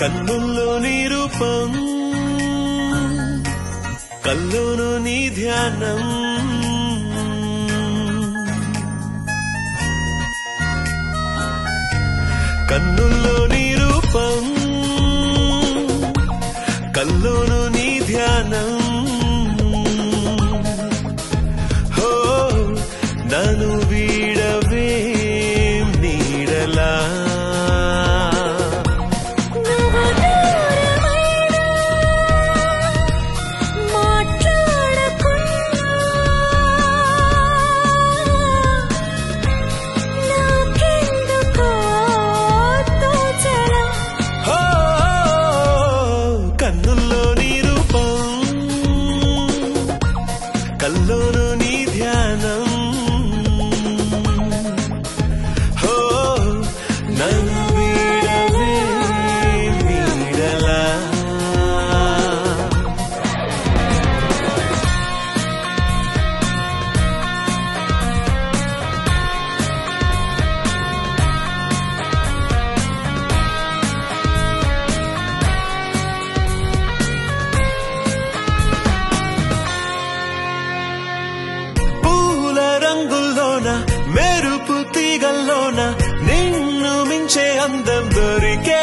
కన్నుల్లో నీ రూపం కల్లోను నీ ధ్యానం. కన్నుల్లో నీ రూపం కల్లోను నీ ధ్యానం. హో నను వీడవే నీడలా. నిన్ను మించే అందం దొరికే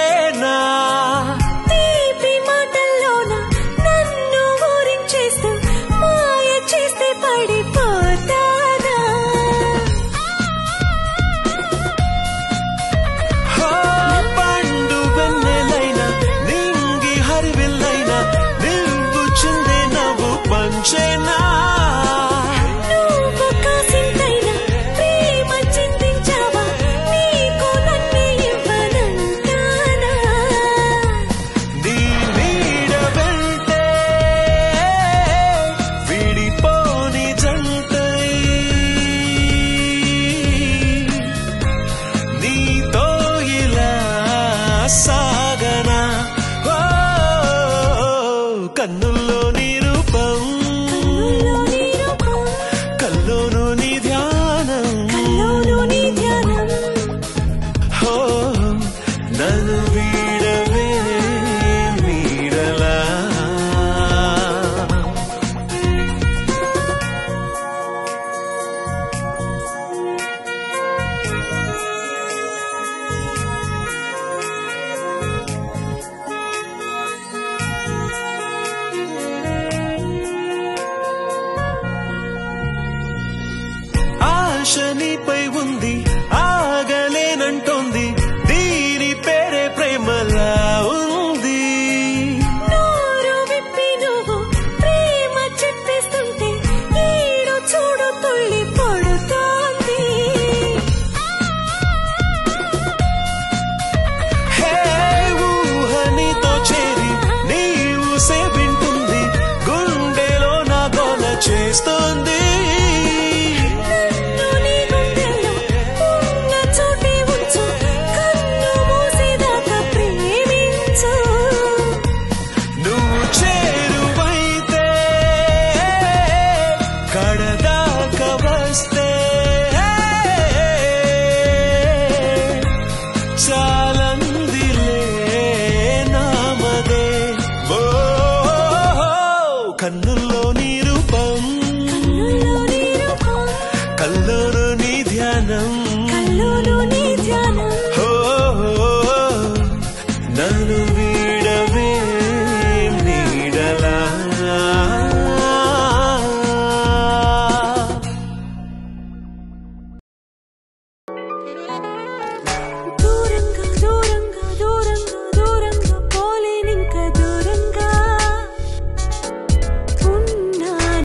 కడదాక వస్తే చాలందిలే నామదే ఓ కన్నుల్లో నీ ధ్యానం కల్లోను నీ ధ్యానం.